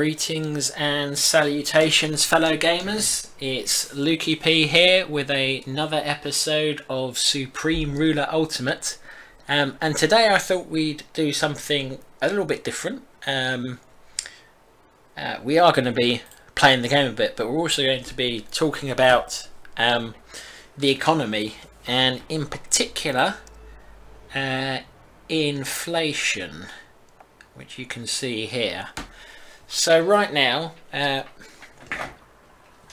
Greetings and salutations, fellow gamers. It's Lukey P here with a, another episode of Supreme Ruler Ultimate. Um, and today I thought we'd do something a little bit different. Um, uh, we are going to be playing the game a bit, but we're also going to be talking about um, the economy and, in particular, uh, inflation, which you can see here. So right now, uh,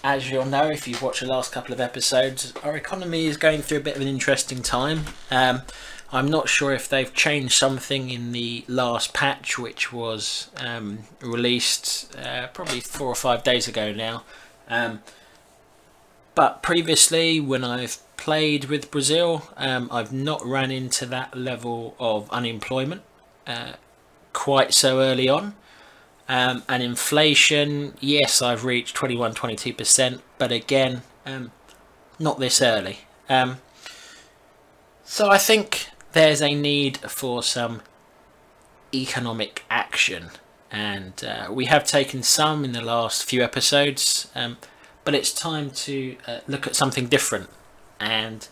as you'll know if you've watched the last couple of episodes, our economy is going through a bit of an interesting time. Um, I'm not sure if they've changed something in the last patch, which was um, released uh, probably four or five days ago now. Um, but previously, when I've played with Brazil, um, I've not run into that level of unemployment uh, quite so early on. Um, and inflation, yes, I've reached 21 22%, but again, um, not this early. Um, so I think there's a need for some economic action, and uh, we have taken some in the last few episodes, um, but it's time to uh, look at something different. And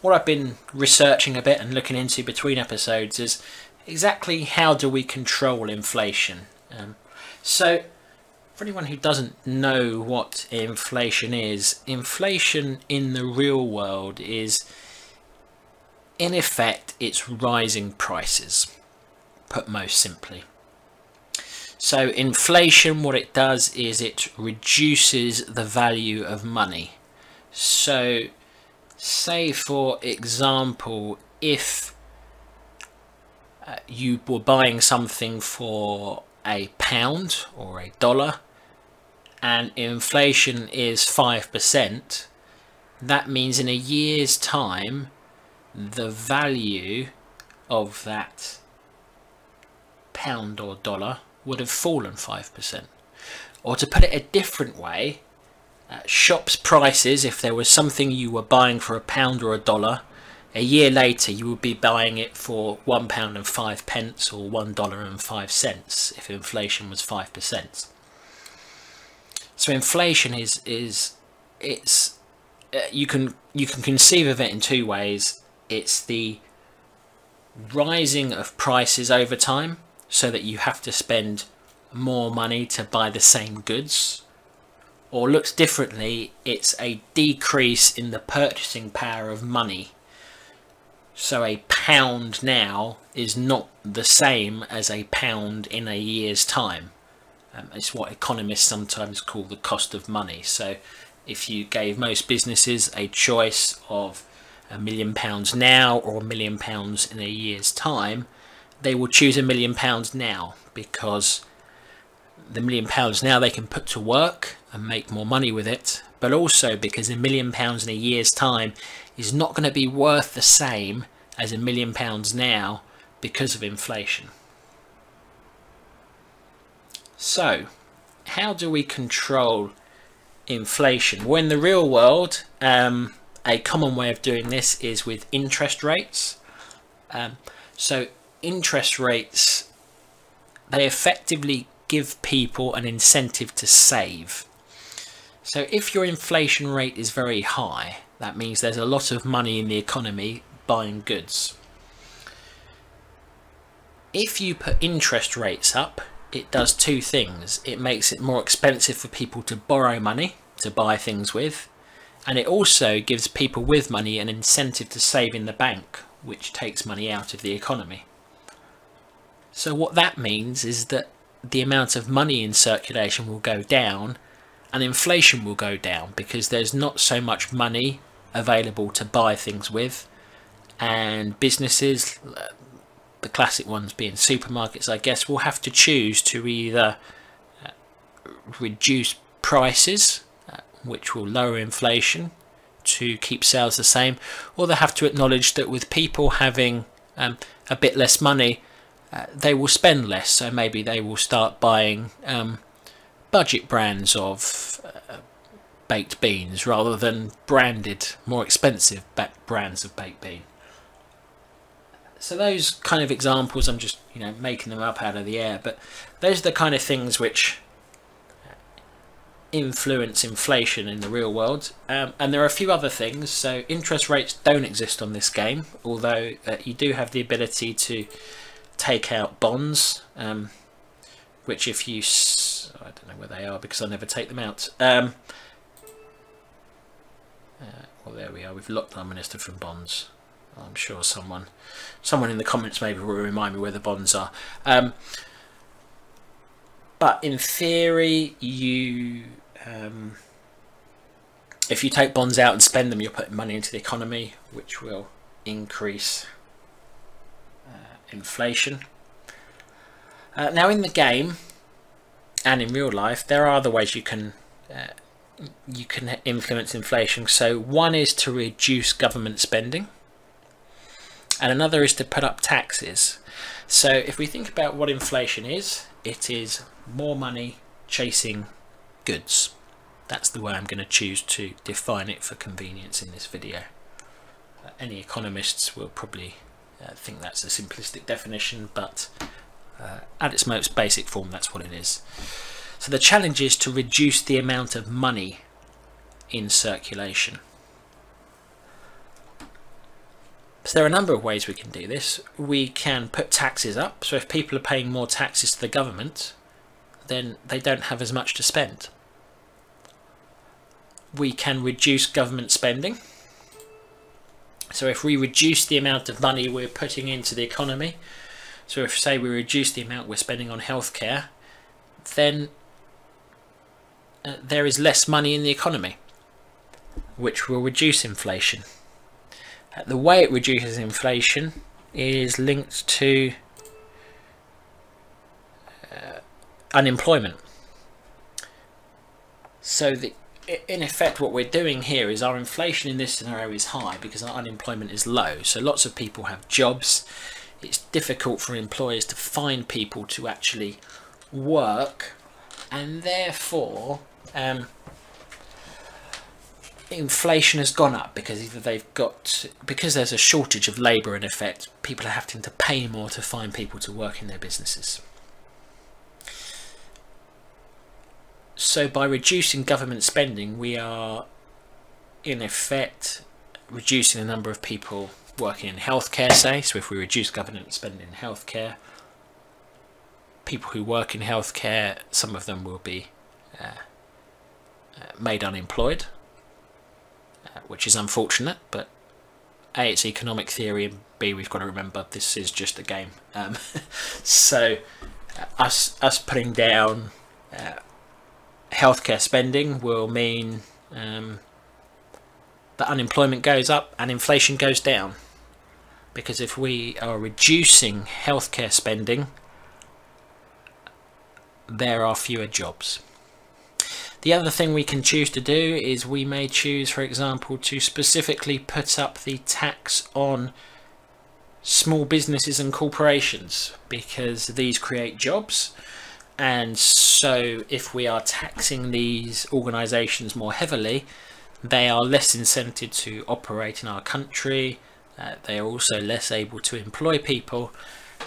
what I've been researching a bit and looking into between episodes is exactly how do we control inflation. Um, so, for anyone who doesn't know what inflation is, inflation in the real world is, in effect, it's rising prices, put most simply. So, inflation, what it does is it reduces the value of money. So, say for example, if uh, you were buying something for a pound or a dollar and inflation is 5%, that means in a year's time the value of that pound or dollar would have fallen 5%. Or to put it a different way, uh, shops prices, if there was something you were buying for a pound or a dollar, a year later you would be buying it for one pound and five pence or one dollar and five cents if inflation was five percent. So inflation is is it's uh, you can you can conceive of it in two ways. It's the rising of prices over time so that you have to spend more money to buy the same goods or looks differently it's a decrease in the purchasing power of money so a pound now is not the same as a pound in a year's time. Um, it's what economists sometimes call the cost of money. So if you gave most businesses a choice of a million pounds now or a million pounds in a year's time, they will choose a million pounds now because the million pounds now they can put to work and make more money with it, but also because a million pounds in a year's time is not going to be worth the same as a million pounds now because of inflation. So, how do we control inflation? Well, in the real world, um, a common way of doing this is with interest rates. Um, so, interest rates, they effectively give people an incentive to save. So if your inflation rate is very high, that means there's a lot of money in the economy buying goods. If you put interest rates up, it does two things. It makes it more expensive for people to borrow money to buy things with, and it also gives people with money an incentive to save in the bank, which takes money out of the economy. So what that means is that the amount of money in circulation will go down and inflation will go down because there's not so much money available to buy things with and businesses, the classic ones being supermarkets, I guess, will have to choose to either uh, reduce prices, uh, which will lower inflation to keep sales the same, or they have to acknowledge that with people having um, a bit less money, uh, they will spend less. So maybe they will start buying um, budget brands of baked beans rather than branded, more expensive brands of baked bean so those kind of examples, I'm just you know making them up out of the air, but those are the kind of things which influence inflation in the real world. Um, and there are a few other things. So interest rates don't exist on this game, although uh, you do have the ability to take out bonds, um, which if you... I don't know where they are because I never take them out. Um, uh, well, there we are. We've locked our minister from bonds. I'm sure someone, someone in the comments maybe will remind me where the bonds are. Um, but in theory, you um, if you take bonds out and spend them, you're putting money into the economy, which will increase uh, inflation. Uh, now, in the game and in real life, there are other ways you can uh, you can influence inflation. So one is to reduce government spending, and another is to put up taxes. So if we think about what inflation is, it is more money chasing goods. That's the way I'm going to choose to define it for convenience in this video. Uh, any economists will probably uh, think that's a simplistic definition, but uh, at its most basic form, that's what it is. So the challenge is to reduce the amount of money in circulation. So there are a number of ways we can do this. We can put taxes up. So if people are paying more taxes to the government, then they don't have as much to spend. We can reduce government spending. So if we reduce the amount of money we're putting into the economy, so if say we reduce the amount we're spending on healthcare, then uh, there is less money in the economy, which will reduce inflation. Uh, the way it reduces inflation is linked to unemployment. So the, in effect what we're doing here is our inflation in this scenario is high because our unemployment is low. So lots of people have jobs. It's difficult for employers to find people to actually work and therefore um, inflation has gone up because either they've got because there's a shortage of labour in effect people are having to pay more to find people to work in their businesses So by reducing government spending, we are in effect reducing the number of people working in healthcare, say. So if we reduce government spending in healthcare, people who work in healthcare, some of them will be uh, made unemployed, uh, which is unfortunate, but A, it's economic theory, and B, we've got to remember this is just a game. Um, so uh, us, us putting down uh, healthcare spending will mean um, that unemployment goes up and inflation goes down. Because if we are reducing healthcare spending, there are fewer jobs. The other thing we can choose to do is we may choose, for example, to specifically put up the tax on small businesses and corporations because these create jobs. And so if we are taxing these organisations more heavily they are less incented to operate in our country. Uh, they are also less able to employ people.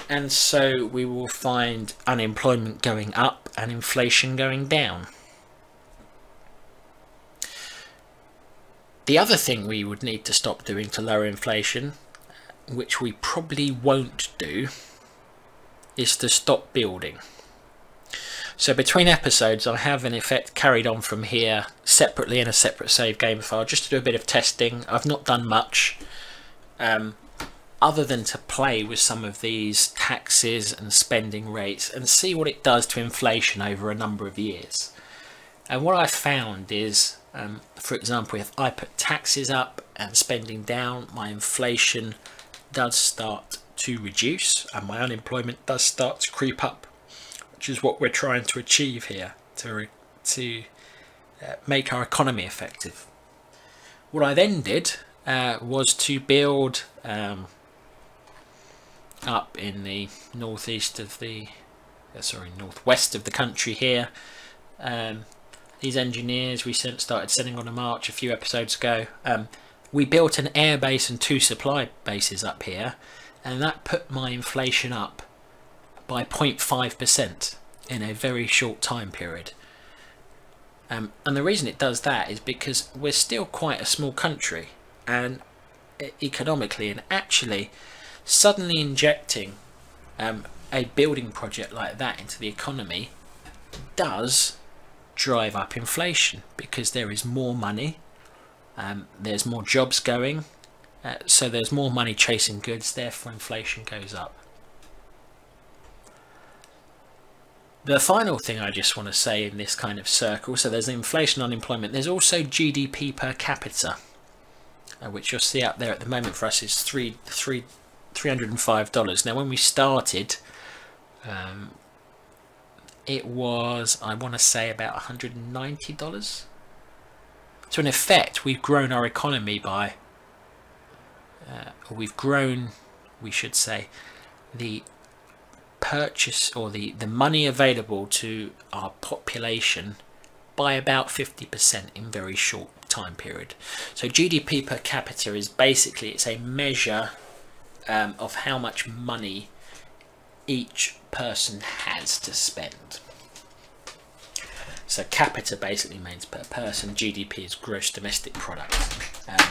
And so we will find unemployment going up and inflation going down. The other thing we would need to stop doing to lower inflation, which we probably won't do, is to stop building. So between episodes, I have in effect carried on from here separately in a separate save game file just to do a bit of testing. I've not done much um, other than to play with some of these taxes and spending rates and see what it does to inflation over a number of years. And what I found is, um, for example, if I put taxes up and spending down, my inflation does start to reduce and my unemployment does start to creep up which is what we're trying to achieve here to, to uh, make our economy effective. What I then did uh, was to build um, up in the northeast of the, uh, sorry, northwest of the country here. Um, these engineers we sent, started sending on a march a few episodes ago. Um, we built an air base and two supply bases up here, and that put my inflation up by 0.5% in a very short time period. Um, and the reason it does that is because we're still quite a small country and economically and actually suddenly injecting um, a building project like that into the economy does drive up inflation because there is more money, um, there's more jobs going, uh, so there's more money chasing goods, therefore inflation goes up. The final thing I just want to say in this kind of circle, so there's inflation, unemployment, there's also GDP per capita, uh, which you'll see up there at the moment for us is three, three, $305. Now when we started, um, it was, I want to say, about $190. So in effect, we've grown our economy by, uh, we've grown, we should say, the purchase or the, the money available to our population by about 50% in very short time period. So GDP per capita is basically, it's a measure um, of how much money each person has to spend. So capita basically means per person, GDP is gross domestic product. Um,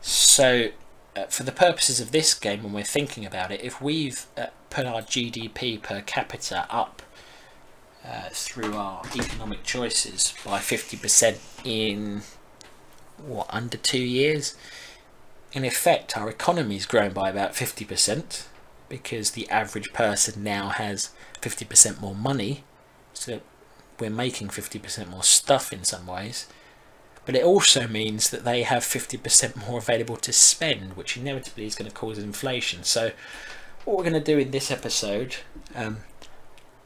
so uh, for the purposes of this game, when we're thinking about it, if we've uh, put our GDP per capita up uh, through our economic choices by 50% in what under two years, in effect, our economy's grown by about 50% because the average person now has 50% more money. So we're making 50% more stuff in some ways. But it also means that they have 50% more available to spend, which inevitably is going to cause inflation. So what we're going to do in this episode, um,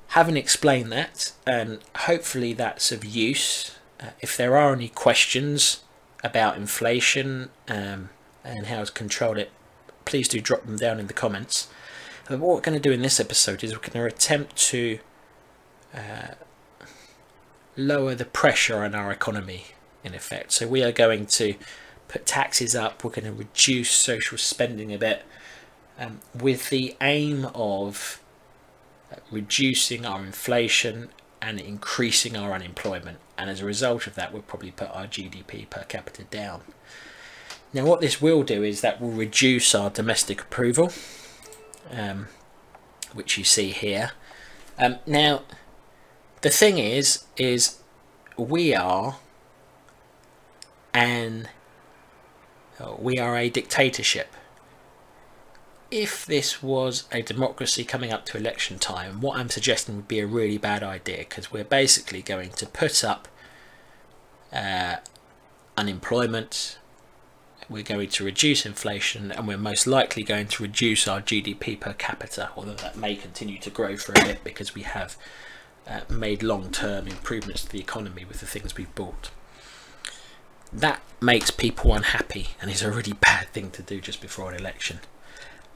having explained that, and hopefully that's of use, uh, if there are any questions about inflation, um, and how to control it, please do drop them down in the comments. What we're going to do in this episode is we're going to attempt to uh, lower the pressure on our economy in effect. So we are going to put taxes up, we're going to reduce social spending a bit um, with the aim of uh, reducing our inflation and increasing our unemployment. And as a result of that, we'll probably put our GDP per capita down. Now what this will do is that will reduce our domestic approval, um, which you see here. Um, now, the thing is, is we are an we are a dictatorship. If this was a democracy coming up to election time, what I'm suggesting would be a really bad idea because we're basically going to put up uh, unemployment, we're going to reduce inflation and we're most likely going to reduce our GDP per capita, although that may continue to grow for a bit because we have uh, made long-term improvements to the economy with the things we've bought. That makes people unhappy and is a really bad thing to do just before an election.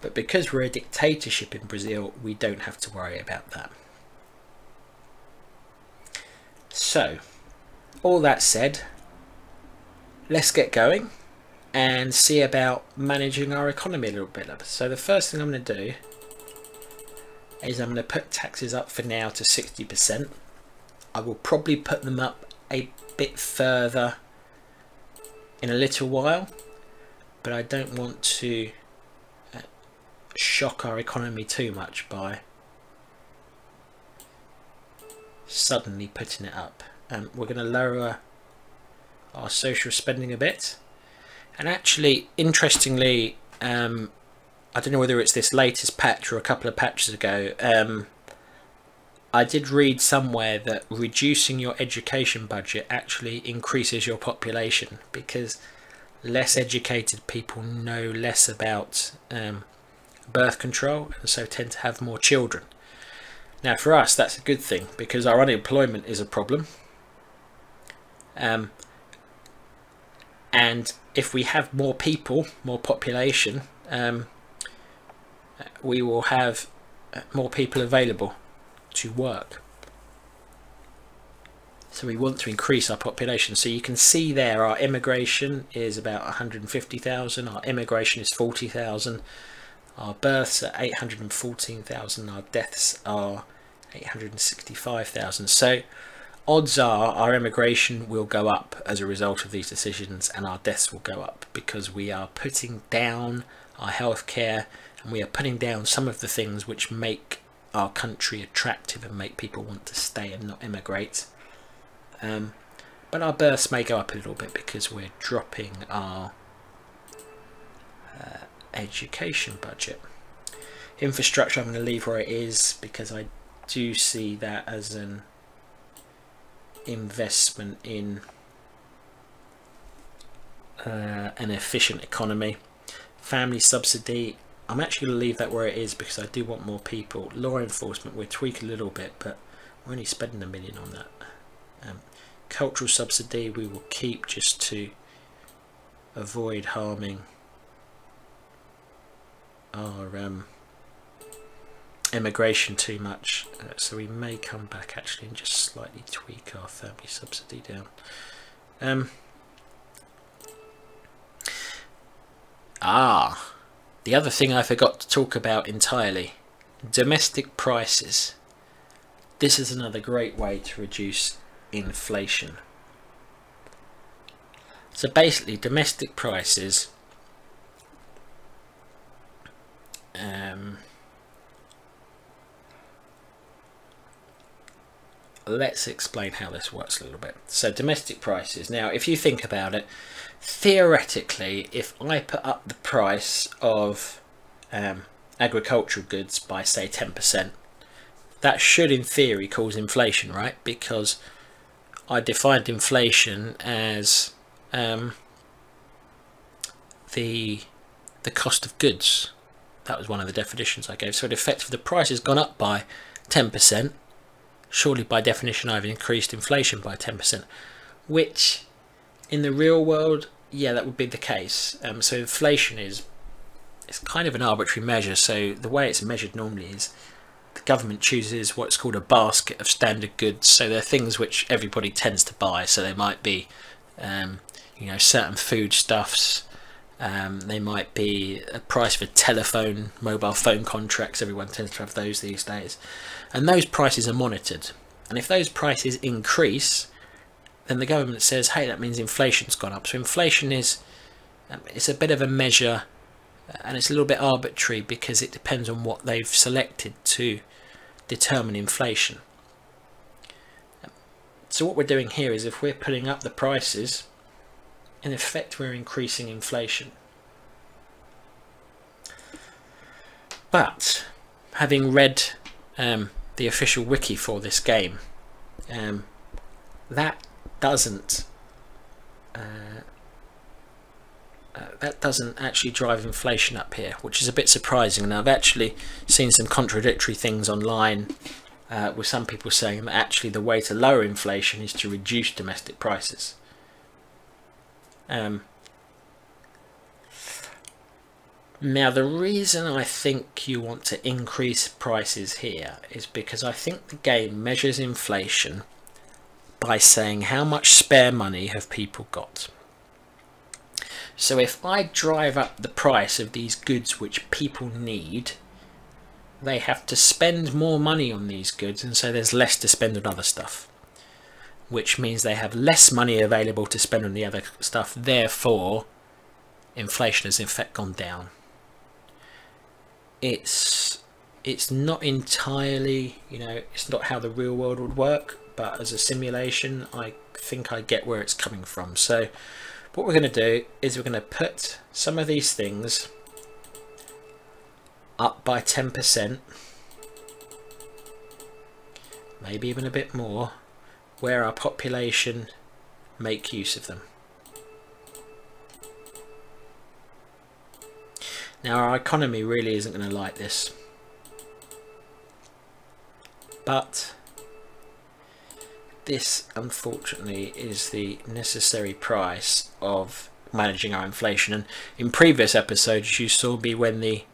But because we're a dictatorship in Brazil, we don't have to worry about that. So, all that said, let's get going and see about managing our economy a little bit. So the first thing I'm going to do is I'm going to put taxes up for now to 60%. I will probably put them up a bit further in a little while, but I don't want to uh, shock our economy too much by suddenly putting it up. Um, we're going to lower our social spending a bit and actually, interestingly, um, I don't know whether it's this latest patch or a couple of patches ago, um, I did read somewhere that reducing your education budget actually increases your population because less educated people know less about um, birth control and so tend to have more children. Now for us that's a good thing because our unemployment is a problem um, and if we have more people, more population, um, we will have more people available to work. So we want to increase our population. So you can see there our immigration is about 150,000, our immigration is 40,000, our births are 814,000, our deaths are 865,000. So odds are our immigration will go up as a result of these decisions and our deaths will go up because we are putting down our healthcare and we are putting down some of the things which make our country attractive and make people want to stay and not immigrate. Um, but our births may go up a little bit because we're dropping our uh, education budget. Infrastructure I'm going to leave where it is because I do see that as an investment in uh, an efficient economy. Family subsidy, I'm actually going to leave that where it is because I do want more people. Law enforcement, we're tweaking a little bit, but we're only spending a million on that. Um, cultural subsidy, we will keep just to avoid harming our um, immigration too much uh, so we may come back actually and just slightly tweak our family subsidy down. Um, ah the other thing I forgot to talk about entirely domestic prices. This is another great way to reduce inflation. So basically domestic prices um, let's explain how this works a little bit. So domestic prices. Now, if you think about it, theoretically, if I put up the price of um, agricultural goods by say 10%, that should in theory cause inflation, right? Because I defined inflation as um, the the cost of goods. That was one of the definitions I gave. So in effect, the price has gone up by 10%, surely by definition I've increased inflation by 10%, which in the real world, yeah, that would be the case. Um, so inflation is it's kind of an arbitrary measure. So the way it's measured normally is the government chooses what's called a basket of standard goods. So they're things which everybody tends to buy. So they might be, um, you know, certain foodstuffs. Um, they might be a price for telephone, mobile phone contracts. Everyone tends to have those these days. And those prices are monitored. And if those prices increase then the government says hey that means inflation's gone up. So inflation is um, it's a bit of a measure uh, and it's a little bit arbitrary because it depends on what they've selected to determine inflation. So what we're doing here is if we're putting up the prices in effect we're increasing inflation but having read um, the official wiki for this game. Um, that doesn't uh, uh, that doesn't actually drive inflation up here, which is a bit surprising. And I've actually seen some contradictory things online uh, with some people saying that actually the way to lower inflation is to reduce domestic prices. Um, Now the reason I think you want to increase prices here is because I think the game measures inflation by saying how much spare money have people got. So if I drive up the price of these goods which people need, they have to spend more money on these goods and so there's less to spend on other stuff. Which means they have less money available to spend on the other stuff, therefore inflation has in fact gone down. It's it's not entirely you know it's not how the real world would work but as a simulation I think I get where it's coming from. So what we're going to do is we're going to put some of these things up by 10% maybe even a bit more where our population make use of them. Now our economy really isn't going to like this. But this unfortunately is the necessary price of managing our inflation. And in previous episodes you saw me when the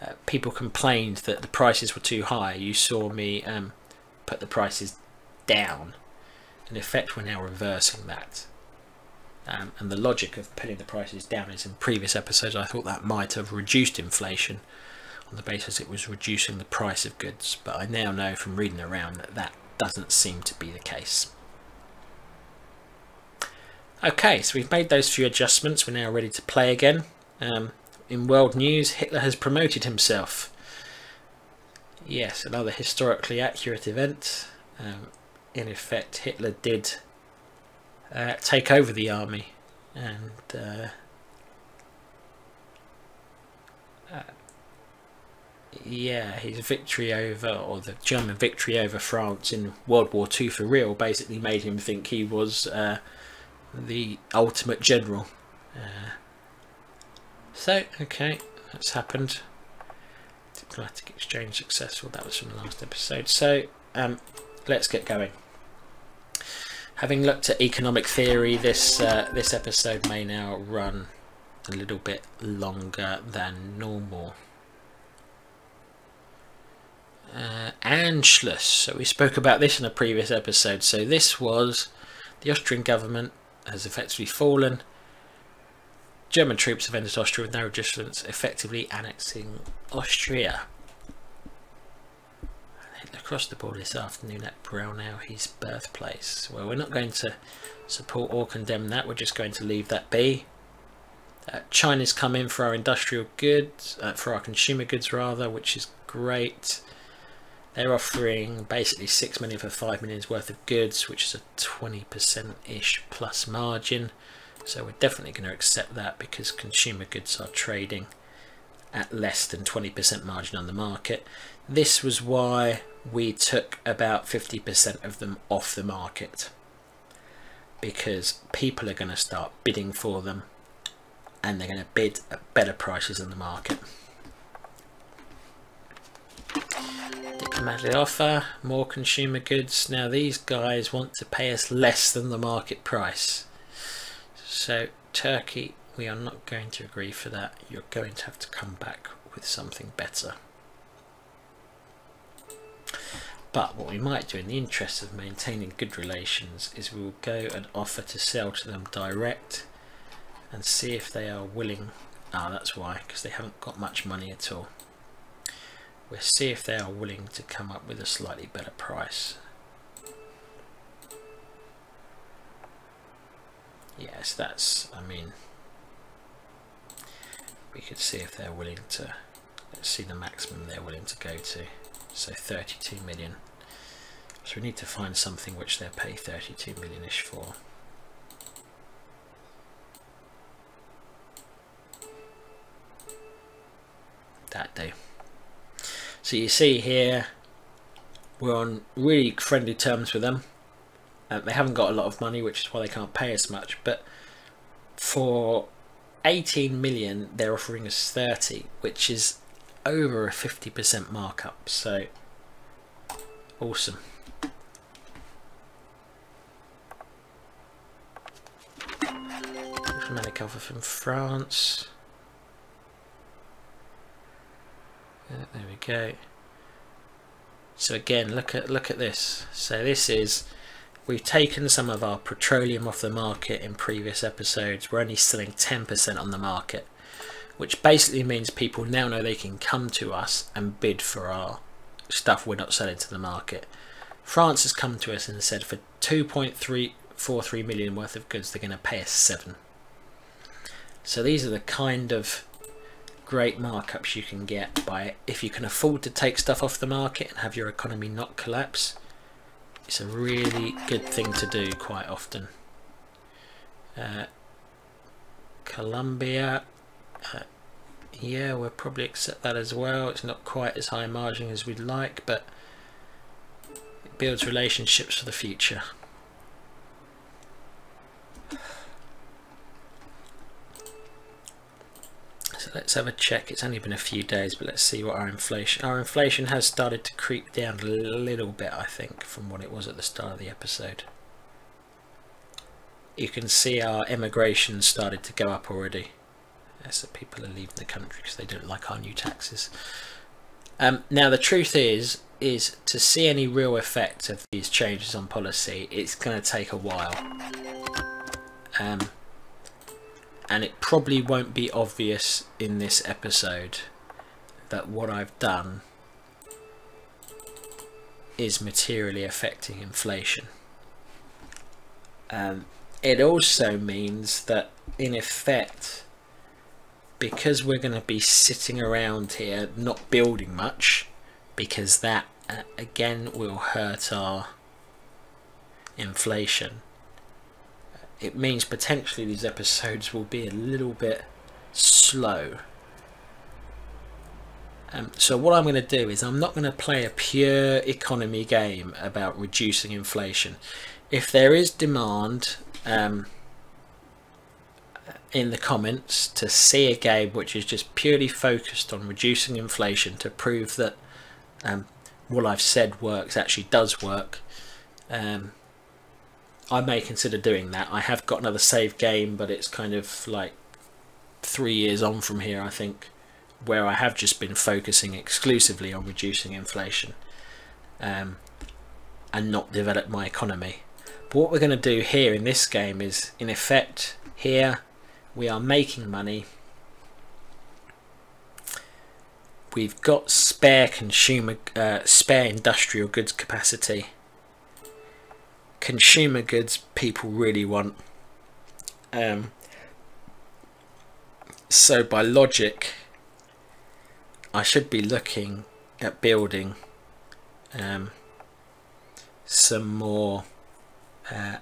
uh, people complained that the prices were too high. You saw me um, put the prices down in effect we're now reversing that um, and the logic of putting the prices down is in previous episodes I thought that might have reduced inflation on the basis it was reducing the price of goods but I now know from reading around that that doesn't seem to be the case. Okay, so we've made those few adjustments. We're now ready to play again. Um, in world news, Hitler has promoted himself. Yes, another historically accurate event. Um, in effect, Hitler did uh, take over the army and uh, uh, yeah, his victory over, or the German victory over France in World War II for real, basically made him think he was uh, the ultimate general. Uh, so, okay, that's happened. Diplomatic exchange successful, that was from the last episode. So, um, let's get going. Having looked at economic theory, this uh, this episode may now run a little bit longer than normal. Uh, Anschluss. So we spoke about this in a previous episode. So this was the Austrian government has effectively fallen. German troops have entered Austria with no resistance, effectively annexing Austria across the border this afternoon at Braunau, his birthplace. Well, we're not going to support or condemn that, we're just going to leave that be. Uh, China's come in for our industrial goods, uh, for our consumer goods rather, which is great. They're offering basically 6 million for 5 million's worth of goods, which is a 20%-ish plus margin. So we're definitely going to accept that because consumer goods are trading at less than 20% margin on the market. This was why we took about 50% of them off the market because people are going to start bidding for them and they're going to bid at better prices than the market. Diplomatic offer, uh, more consumer goods. Now these guys want to pay us less than the market price. So Turkey, we are not going to agree for that. You're going to have to come back with something better. But what we might do in the interest of maintaining good relations is we will go and offer to sell to them direct and see if they are willing. Ah, that's why, because they haven't got much money at all. We'll see if they are willing to come up with a slightly better price. Yes, that's, I mean, we could see if they're willing to, let's see the maximum they're willing to go to. So 32 million. So we need to find something which they'll pay 32 million-ish for. That day. So you see here, we're on really friendly terms with them. Uh, they haven't got a lot of money, which is why they can't pay us much. But for 18 million, they're offering us 30, which is over a 50% markup. So awesome. Dramatic Alpha from France. There we go. So again, look at look at this. So this is we've taken some of our petroleum off the market in previous episodes. We're only selling 10% on the market, which basically means people now know they can come to us and bid for our stuff we're not selling to the market. France has come to us and said for 2.343 million worth of goods, they're going to pay us seven. So these are the kind of great markups you can get by if you can afford to take stuff off the market and have your economy not collapse. It's a really good thing to do quite often. Uh, Colombia, uh, yeah, we'll probably accept that as well. It's not quite as high margin as we'd like, but it builds relationships for the future. So let's have a check. It's only been a few days, but let's see what our inflation... Our inflation has started to creep down a little bit, I think, from what it was at the start of the episode. You can see our immigration started to go up already. So people are leaving the country because they don't like our new taxes. Um, now, the truth is, is to see any real effect of these changes on policy, it's going to take a while. Um, and it probably won't be obvious in this episode that what I've done is materially affecting inflation. Um, it also means that in effect because we're going to be sitting around here not building much because that uh, again will hurt our inflation. It means potentially these episodes will be a little bit slow. Um, so what I'm going to do is I'm not going to play a pure economy game about reducing inflation. If there is demand um, in the comments to see a game which is just purely focused on reducing inflation to prove that um, what I've said works actually does work um, I may consider doing that. I have got another save game but it's kind of like three years on from here I think where I have just been focusing exclusively on reducing inflation um, and not develop my economy. But what we're going to do here in this game is in effect here we are making money. We've got spare consumer uh, spare industrial goods capacity. Consumer goods people really want. Um, so by logic I should be looking at building um, some more uh,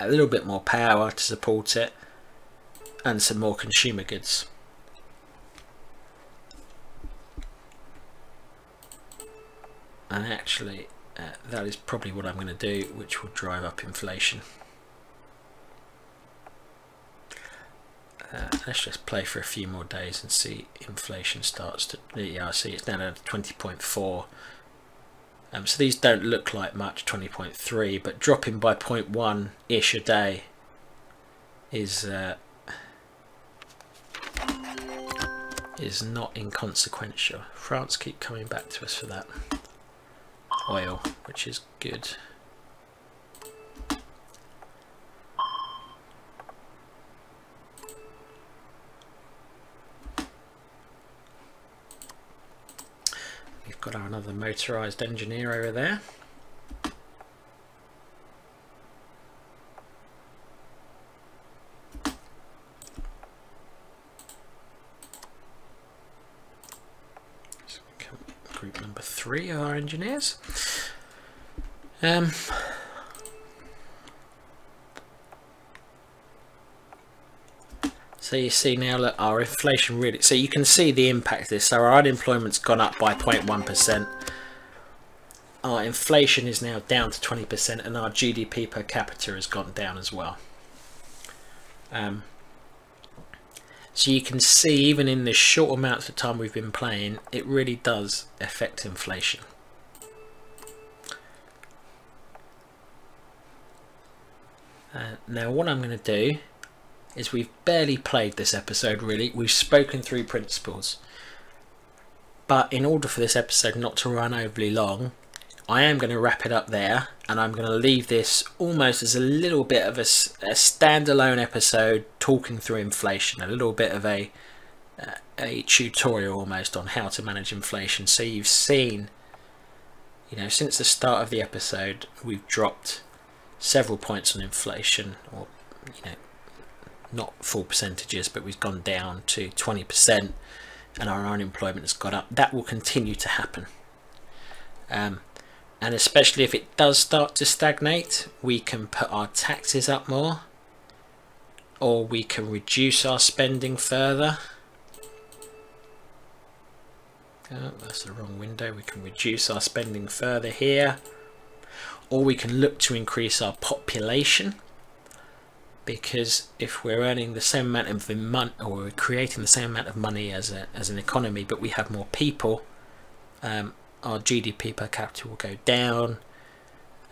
a little bit more power to support it and some more consumer goods. And actually uh, that is probably what I'm going to do which will drive up inflation. Uh, let's just play for a few more days and see inflation starts to yeah I see it's down at 20.4 um, so these don't look like much 20.3 but dropping by 0.1 ish a day is uh, is not inconsequential. France keep coming back to us for that oil which is good got our another motorized engineer over there. group number three of our engineers. Um, So you see now that our inflation really, so you can see the impact of this. So our unemployment's gone up by 0.1%. Our inflation is now down to 20% and our GDP per capita has gone down as well. Um, so you can see even in the short amount of time we've been playing, it really does affect inflation. Uh, now what I'm going to do is we've barely played this episode really. We've spoken through principles. But in order for this episode not to run overly long, I am going to wrap it up there and I'm going to leave this almost as a little bit of a, a standalone episode talking through inflation, a little bit of a, uh, a tutorial almost on how to manage inflation. So you've seen, you know, since the start of the episode, we've dropped several points on inflation or, you know, not full percentages, but we've gone down to 20% and our unemployment has got up. That will continue to happen. Um, and especially if it does start to stagnate, we can put our taxes up more or we can reduce our spending further. Oh, that's the wrong window. We can reduce our spending further here or we can look to increase our population because if we're earning the same amount of money or we're creating the same amount of money as a, as an economy but we have more people um, our GDP per capita will go down.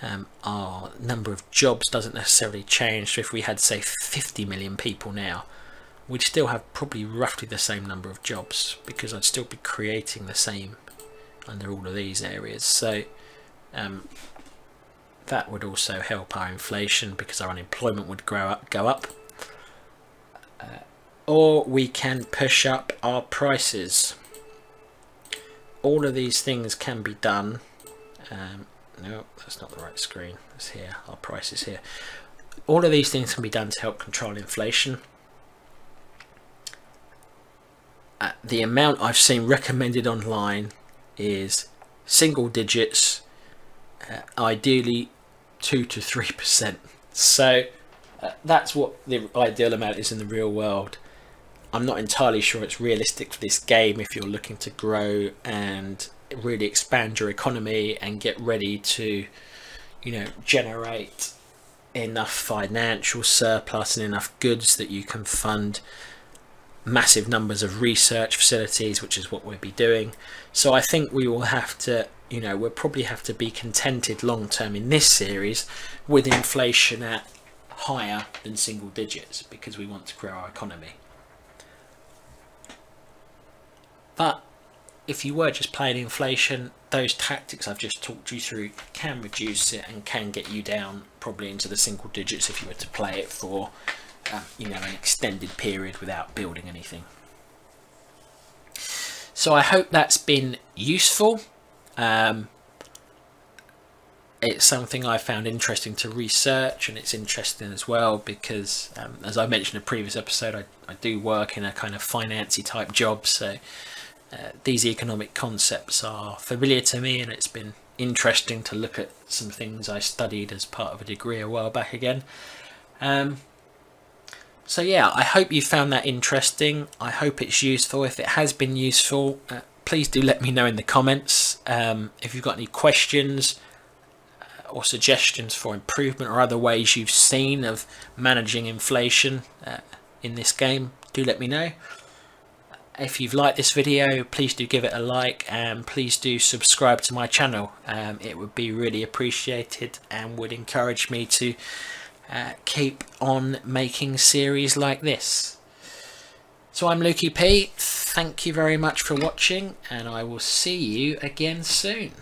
Um, our number of jobs doesn't necessarily change. So if we had say 50 million people now we'd still have probably roughly the same number of jobs because I'd still be creating the same under all of these areas. So um, that would also help our inflation because our unemployment would grow up, go up. Uh, or we can push up our prices. All of these things can be done. Um, no, that's not the right screen. It's here. Our price is here. All of these things can be done to help control inflation. Uh, the amount I've seen recommended online is single digits, uh, ideally two to three percent. So uh, that's what the ideal amount is in the real world. I'm not entirely sure it's realistic for this game if you're looking to grow and really expand your economy and get ready to, you know, generate enough financial surplus and enough goods that you can fund massive numbers of research facilities, which is what we'll be doing. So I think we will have to, you know, we'll probably have to be contented long term in this series with inflation at higher than single digits because we want to grow our economy. But if you were just playing inflation, those tactics I've just talked you through can reduce it and can get you down probably into the single digits if you were to play it for um, you know an extended period without building anything. So I hope that's been useful. Um, it's something I found interesting to research and it's interesting as well because um, as I mentioned in a previous episode I, I do work in a kind of financy type job so uh, these economic concepts are familiar to me and it's been interesting to look at some things I studied as part of a degree a while back again. Um, so yeah, I hope you found that interesting. I hope it's useful. If it has been useful, uh, please do let me know in the comments. Um, if you've got any questions uh, or suggestions for improvement or other ways you've seen of managing inflation uh, in this game, do let me know. If you've liked this video, please do give it a like and please do subscribe to my channel. Um, it would be really appreciated and would encourage me to uh, keep on making series like this. So I'm Lukey P. Thank you very much for watching and I will see you again soon.